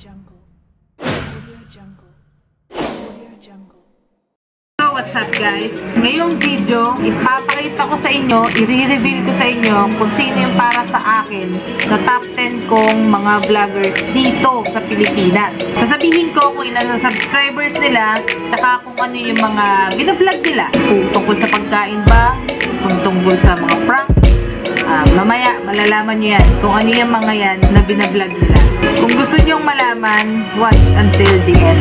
Jungle. Audio Jungle. Audio Jungle. So, what's up guys? Ngayong video, ipapakita ko sa inyo, i-reveal ko sa inyo kung sino yung para sa akin na top 10 kong mga vloggers dito sa Pilipinas. Sasabihin ko kung ilan ang subscribers nila, tsaka kung ano yung mga binablog nila. Kung tungkol sa pagkain ba, kung tungkol sa mga prank, Ah, mamaya, malalaman nyo yan kung ano yung mga yan na binablog nila. Kung gusto nyong malaman, watch until the end.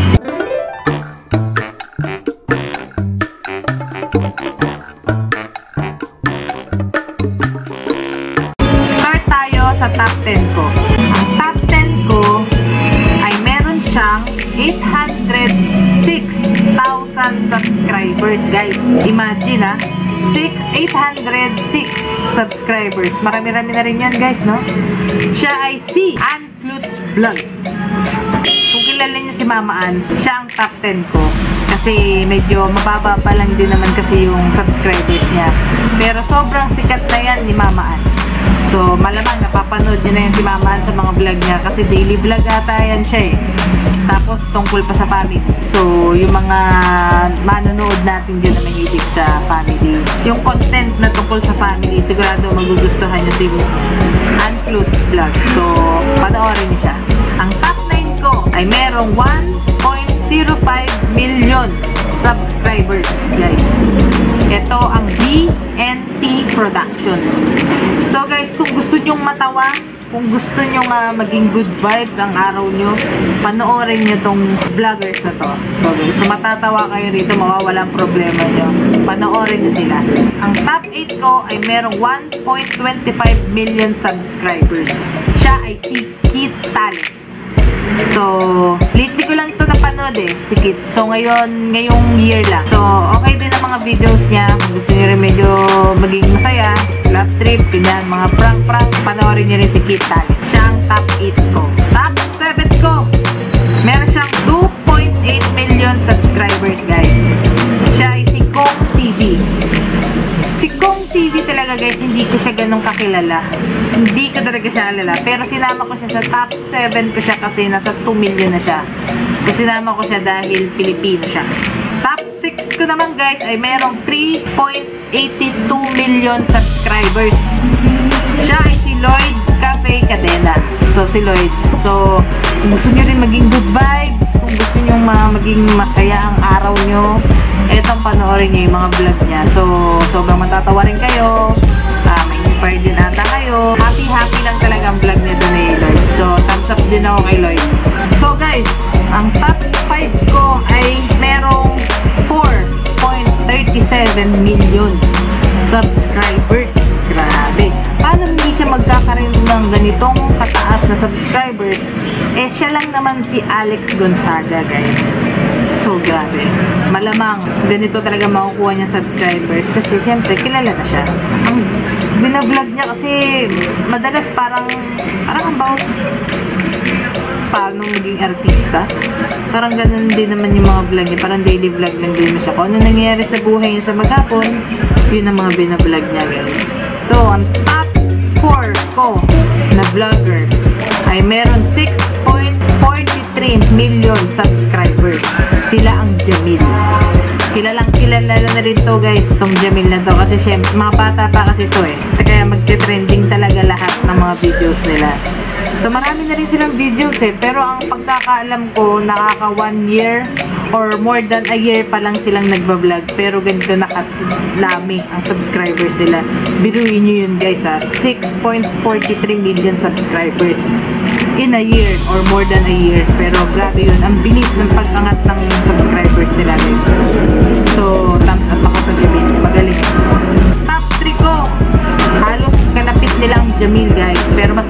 Start tayo sa top 10 ko. Ang top 10 ko ay meron siyang 806,000 subscribers, guys. Imagine? 6, 806 subscribers. Marami-rami na rin yan, guys, no? Siya ay si Ann Klutz Vlog. Kung kilala niyo si Mama Ann, siya ang top 10 ko. Kasi medyo mababa pa lang din naman kasi yung subscribers niya. Pero sobrang sikat na yan ni Mama Ann. So, malamang napapanood niyo na yan si Mama Ann sa mga vlog niya kasi daily vlog ata yan siya eh. Tapos, tungkol pa sa family. So, yung mga manonood natin dyan na mahilig sa family. Yung content na tungkol sa family, sigurado magugustuhan niyo si Klutz Vlog. So, panoorin niyo siya. Ang top 9 ko ay merong 1.05 million subscribers, guys. Ito ang BNT Production. So guys, kung gusto nyong matawa, kung gusto nyo nga maging good vibes ang araw nyo, panoorin nyo tong vloggers na to. So guys, so matatawa kayo rito, mawawala ang problema nyo. Panoorin nyo sila. Ang top 8 ko ay merong 1.25 million subscribers. Siya ay si Kit Talents. So, lately ko lang ito napanood eh, si Kit. So, ngayon, ngayong year lang. So, okay din ang mga videos niya. Kung gusto niyo rin medyo maging masaya, love trip, ganyan, mga prank-prank, panoorin niyo rin si Kit Talent. Siya ang top 8 ko. Top 7 ko, guys, hindi ko siya ganun kakilala. Hindi ko talaga siya kilala. Pero sinama ko siya sa top 7 ko siya kasi nasa 2 million na siya. So sinama ko siya dahil Pilipino siya. Top 6 ko naman guys ay merong 3.82 million subscribers. Siya ay si Lloyd Cafe Cadena. So si Lloyd. So kung gusto nyo rin maging good vibes, kung gusto nyo ma maging masaya ang araw nyo, etong panoorin nyo yung mga vlog niya. So, sobrang matatawa rin kayo. Uh, may inspired din ata kayo. Happy-happy lang talaga ang vlog nito ni Lloyd. So, thumbs up din ako kay Lloyd. So, guys, ang top 5 ko ay merong 4.37 million subscribers. Hindi siya magkakaroon ng ganitong kataas na subscribers? Eh, siya lang naman si Alex Gonzaga, guys. So, grabe. Malamang, ganito talaga makukuha niya subscribers kasi syempre, kilala na siya. Ang binablog niya kasi madalas parang, parang about paano maging artista. Parang ganun din naman yung mga vlog niya. Parang daily vlog lang din siya. Kung ano nangyayari sa buhay niya sa maghapon, yun ang mga binablog niya, guys. So, ang top 4 ko na vlogger ay meron 6.43 million subscribers. Sila ang Jamil. Kilalang kilala na rin to guys, tong Jamil na to. Kasi syempre, mga bata pa kasi to eh. Kaya magte-trending talaga lahat ng mga videos nila. So marami na rin silang videos eh. Pero ang pagkakaalam ko, nakaka 1 year or more than a year pa lang silang nagbablog. Pero ganito nakalami ang subscribers nila. Biruin nyo yun guys ha. 6.43 million subscribers in a year or more than a year. Pero grabe yun. Ang bilis ng pag-angat ng subscribers nila guys. So, thumbs up ako sa Jamil. Magaling. Top 3 ko. Halos kalapit nilang Jamil guys. Pero mas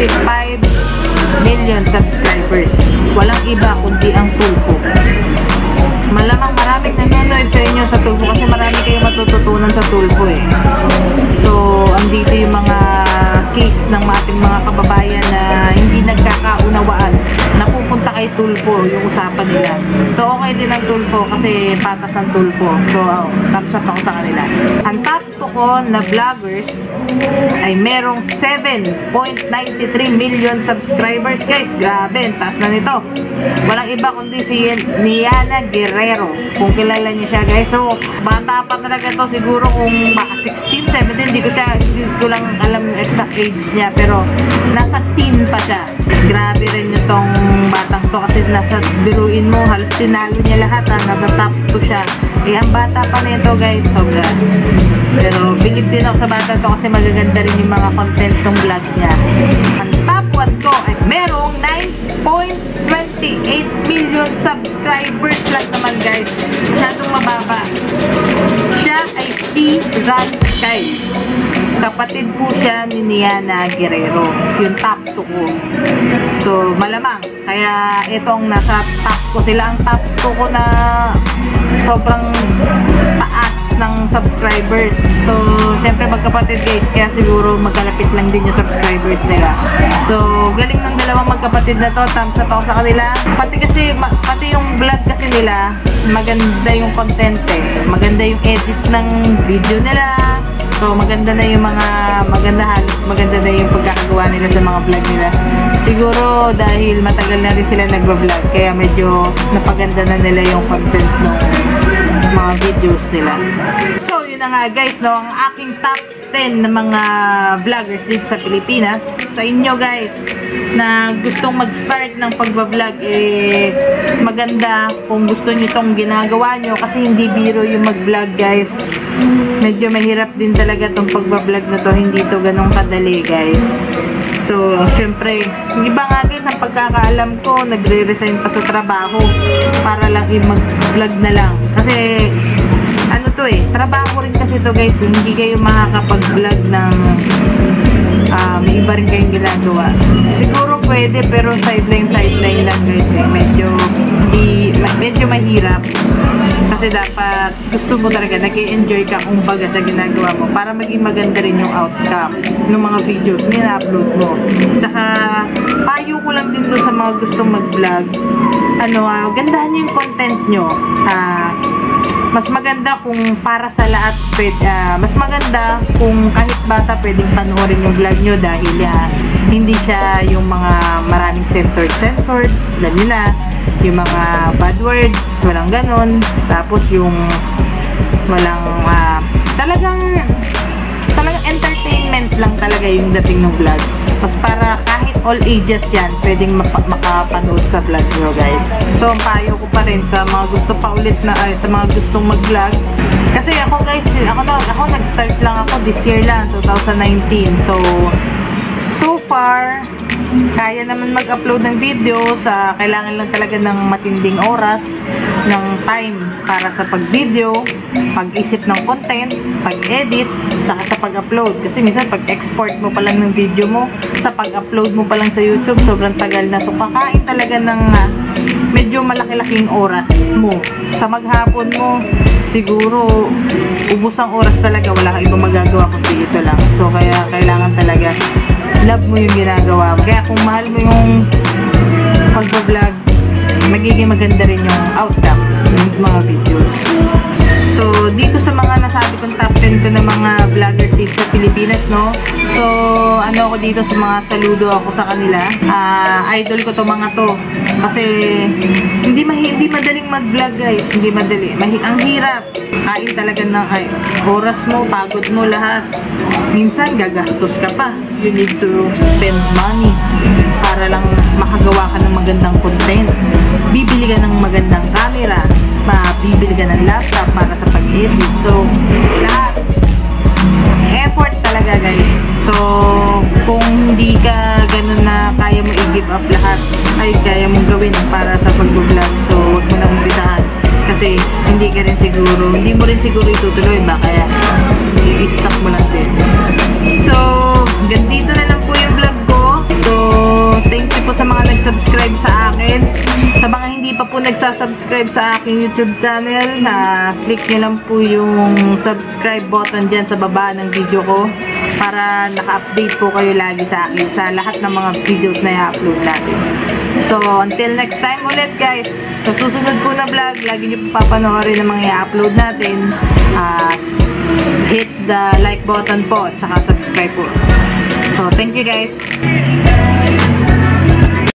6.75 million subscribers. Walang iba kundi ang Tulpo. Malamang maraming nanonood sa inyo sa Tulpo kasi marami kayong matututunan sa Tulpo eh. So, andito yung mga case ng ating mga kababayan na hindi nagkakaunawaan na pupunta kay Tulpo yung usapan nila. So, okay din ang Tulpo kasi patas ang Tulpo. So, oh, thumbs up ako sa kanila. Ang top ko na vloggers ay merong 7.93 million subscribers guys. Grabe, ang taas na nito. Walang iba kundi si Niana Guerrero. Kung kilala niyo siya guys. So, bata pa talaga to siguro kung baka 16, 17. Hindi ko siya, hindi ko lang alam yung exact age niya. Pero, nasa teen pa siya. Grabe rin itong batang to kasi nasa biruin mo, halos tinalo niya lahat ha. Nasa top 2 siya. Eh, ang bata pa nito guys, sobra. Pero, believe din ako sa bata to kasi magaganda rin yung mga content tong vlog niya. Ang top 1 ko ay merong 9.28 million subscribers lang naman guys. Masyadong mababa. Siya ay si Ran Sky. Kapatid po siya ni Niana Guerrero. Yung top 2 ko. So, malamang. Kaya itong nasa top ko. Sila ang top 2 ko na sobrang taas ng subscribers. So, syempre magkapatid guys, kaya siguro magkalapit lang din yung subscribers nila. So, galing ng dalawang magkapatid na to, thumbs up ako sa kanila. Pati kasi, pati yung vlog kasi nila, maganda yung content eh. Maganda yung edit ng video nila. So, maganda na yung mga, maganda, maganda na yung pagkakagawa nila sa mga vlog nila. Siguro, dahil matagal na rin sila nagba-vlog, kaya medyo napaganda na nila yung content ng mga videos nila. So, yun na nga guys, no, ang aking top 10 na mga vloggers dito sa Pilipinas. Sa inyo guys, na gustong mag-start ng pagbablog, eh, maganda kung gusto nyo itong ginagawa nyo kasi hindi biro yung mag-vlog guys. Medyo mahirap din talaga itong pagbablog na to, hindi to ganong kadali guys. So, syempre, yung iba nga guys, ang pagkakaalam ko, nagre-resign pa sa trabaho para lang i-mag-vlog na lang. Kasi, ano to eh, trabaho rin kasi to guys, hindi kayo makakapag-vlog ng ah, may iba rin kayong ginagawa. Siguro pwede, pero sideline-sideline lang guys eh. Medyo, hindi, medyo mahirap. Kasi dapat, gusto mo talaga, nag enjoy ka kumbaga sa ginagawa mo para maging maganda rin yung outcome ng mga videos na ina-upload mo. Tsaka, payo ko lang din doon sa mga gustong mag-vlog. Ano, ah, gandahan yung content nyo. Ah, mas maganda kung para sa lahat pwede, ah, mas maganda kung kahit bata pwedeng panoorin yung vlog nyo dahil ah, hindi siya yung mga maraming censored censored alam nyo na. Yung mga bad words walang ganon. Tapos yung walang ah, talagang talagang entertainment lang talaga yung dating ng vlog. Mas para kahit all ages yan pwedeng makapanood sa vlog nyo guys. So ang payo ko pa rin sa mga gusto pa ulit na ay, sa mga gustong mag vlog kasi ako guys ako ako nag start lang ako this year lang 2019 so so far kaya naman mag-upload ng video sa kailangan lang talaga ng matinding oras ng time para sa pag-video, pag-isip ng content, pag-edit, saka sa pag-upload. Kasi minsan pag-export mo pa lang ng video mo, sa pag-upload mo pa lang sa YouTube, sobrang tagal na. So kakain talaga ng ah, medyo malaki-laking oras mo. Sa maghapon mo, siguro ubos ang oras talaga, wala kang ibang magagawa kundi ito lang. So kaya kailangan talaga mo yung ginagawa mo. Kaya kung mahal mo yung pagbablog, magiging maganda rin yung outcome ng mga videos. So, dito sa mga nasabi kong top 10 ko ng mga vloggers dito sa Pilipinas, no? So, ano ako dito sa mga saludo ako sa kanila. Ah, idol ko to mga to. Kasi, hindi, mahi, hindi madaling mag-vlog, guys. Hindi madali. Mahi, ang hirap. Kain talaga ng ay, oras mo, pagod mo lahat. Minsan, gagastos ka pa. You need to spend money para lang makagawa ka ng magandang content. Bibili ka ng magandang camera, siguro, itutuloy ba? Kaya, i-stop mo lang din. So, hanggang dito na lang po yung vlog ko. So, thank you po sa mga nag-subscribe sa akin. Sa mga hindi pa po nagsasubscribe sa aking YouTube channel, na click nyo lang po yung subscribe button dyan sa baba ng video ko para naka-update po kayo lagi sa akin sa lahat ng mga videos na i-upload natin. So, until next time ulit guys, sa susunod po na vlog, lagi nyo papanoorin ng mga i-upload natin. Ah, hit the like button po, tsaka subscribe po. So, thank you guys.